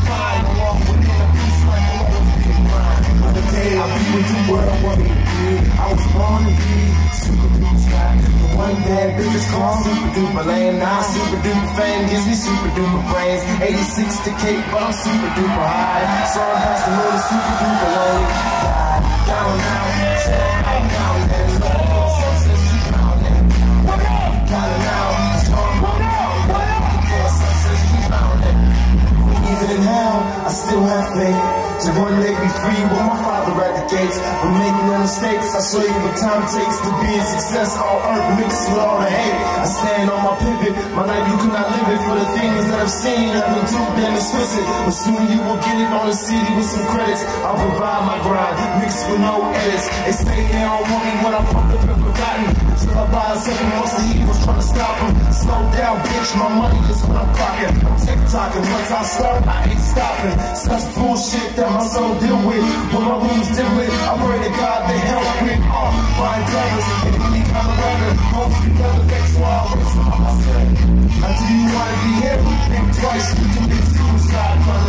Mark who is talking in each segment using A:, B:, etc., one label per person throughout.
A: to. I I be with I. I was born to be super duper fly. The one super duper lame. Now super duper fame gives me super duper brains. 86 to cake, but I'm super duper high. So I'm past the moon, super duper down, down, down, down, down, down. Show you what time takes to be a success. All earth mixed with all the hate. I stand on my pivot, my life you cannot live it for the things that I've seen. I've been too damn explicit, but soon you will get it on the CD with some credits. I'll provide my grind, mixed with no edits. They say they don't want me when I and forgotten. Until I buy a second, of the evils trying to stop them. Slow down, bitch, my money is what I'm clocking. I'm once I start, I ain't stopping. Such bullshit that my soul deal with. When my wounds deal with, I pray to God they help with uh, all my brothers. In any kind of weather, hope together, for all this. Until you wanna be here, think twice. You commit suicide, trying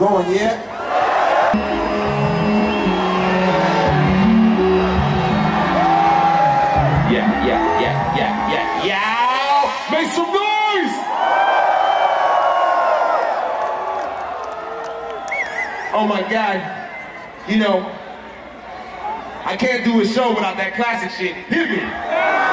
A: going, yeah?
B: Yeah, yeah, yeah, yeah, yeah, yeah. Make some noise. Oh my God. You know, I can't do a show without that classic shit. Hit me.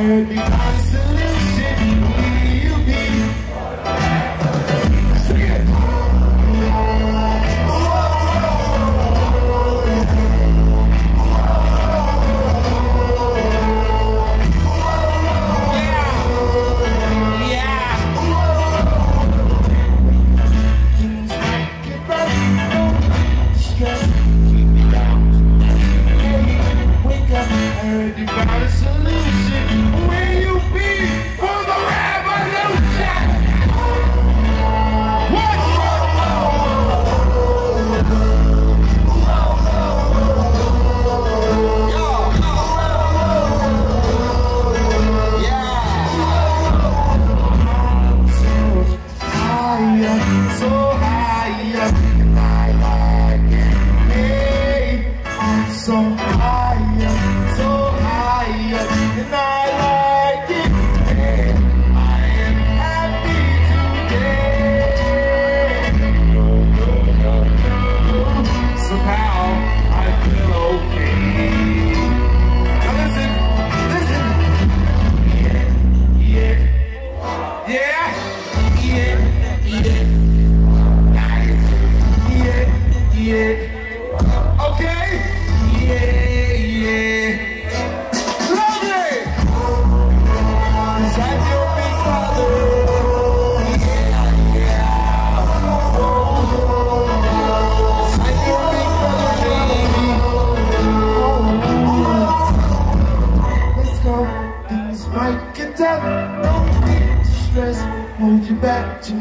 A: Go. 嗯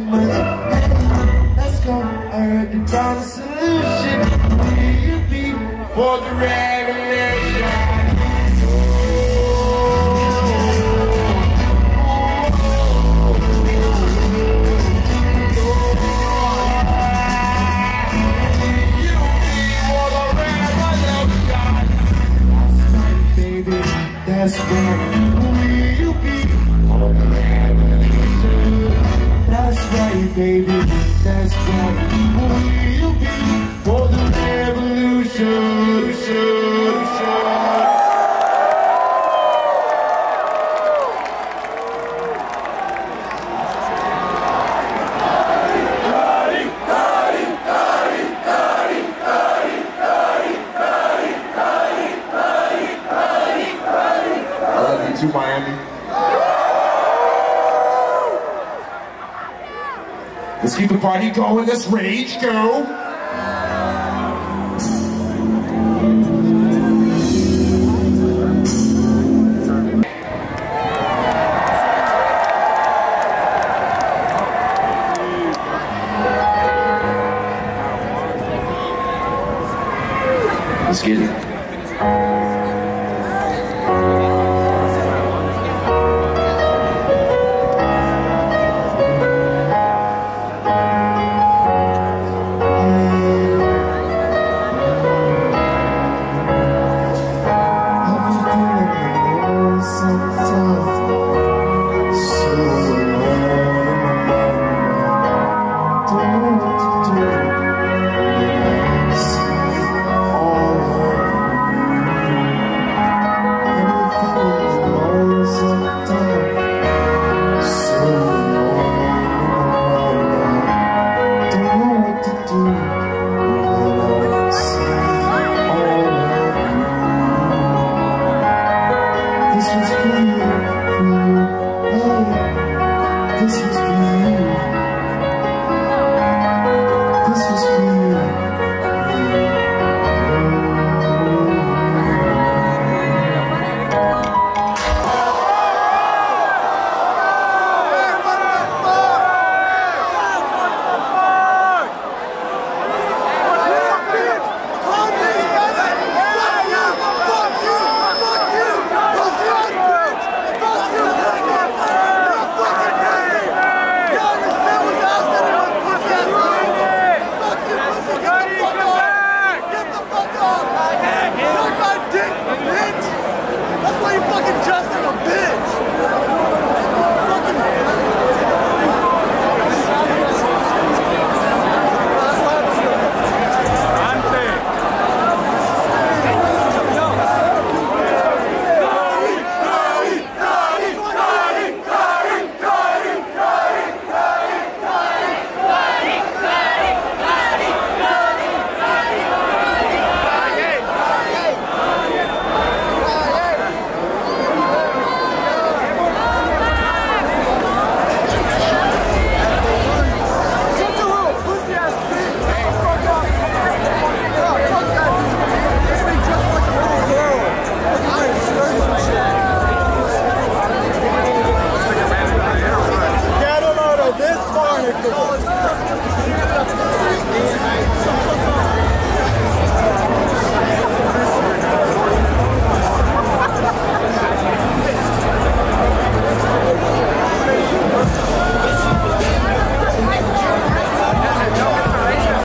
A: baby, that's what we'll be for the revolution.
B: To Miami. Let's keep the party going. Let's rage go. Let's get it.